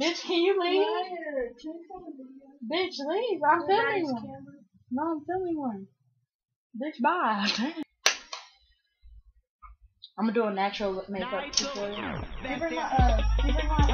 Bitch, can you leave? Liar. Can you film a video? Bitch, leave. I'm Your filming daddy's one. camera? No, I'm filming one. Bitch, bye. I'm gonna do a natural makeup tutorial. Give her my, uh, give her my,